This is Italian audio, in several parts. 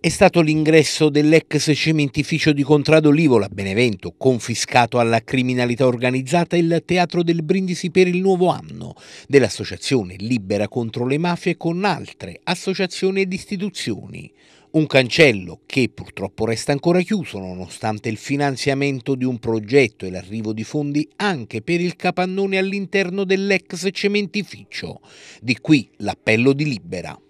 È stato l'ingresso dell'ex cementificio di Contrado Livola, Benevento, confiscato alla criminalità organizzata il Teatro del Brindisi per il nuovo anno, dell'associazione Libera contro le mafie con altre associazioni ed istituzioni. Un cancello che purtroppo resta ancora chiuso nonostante il finanziamento di un progetto e l'arrivo di fondi anche per il capannone all'interno dell'ex cementificio. Di qui l'appello di Libera.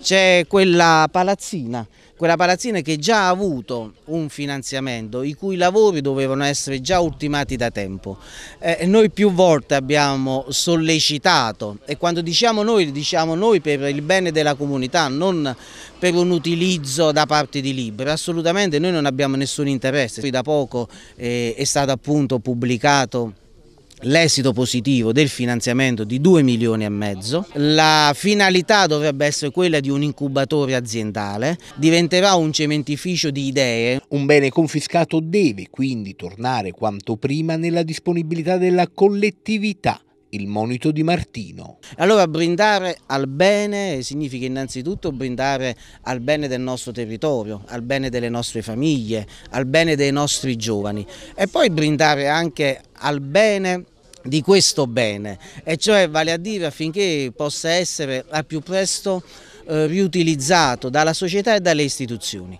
C'è quella palazzina, quella palazzina che già ha avuto un finanziamento, i cui lavori dovevano essere già ultimati da tempo. Eh, noi più volte abbiamo sollecitato e quando diciamo noi, diciamo noi per il bene della comunità, non per un utilizzo da parte di Libera, assolutamente noi non abbiamo nessun interesse. Da poco eh, è stato appunto pubblicato l'esito positivo del finanziamento di 2 milioni e mezzo, la finalità dovrebbe essere quella di un incubatore aziendale, diventerà un cementificio di idee. Un bene confiscato deve quindi tornare quanto prima nella disponibilità della collettività il monito di Martino. Allora brindare al bene significa innanzitutto brindare al bene del nostro territorio, al bene delle nostre famiglie, al bene dei nostri giovani e poi brindare anche al bene di questo bene, e cioè vale a dire affinché possa essere al più presto eh, riutilizzato dalla società e dalle istituzioni.